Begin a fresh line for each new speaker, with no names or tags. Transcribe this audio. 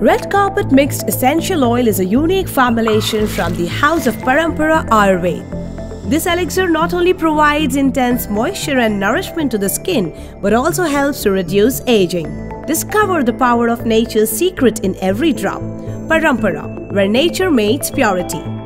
Red Carpet Mixed Essential Oil is a unique formulation from the House of Parampara Ayurveda. This elixir not only provides intense moisture and nourishment to the skin, but also helps to reduce aging. Discover the power of nature's secret in every drop. Parampara, where nature meets purity.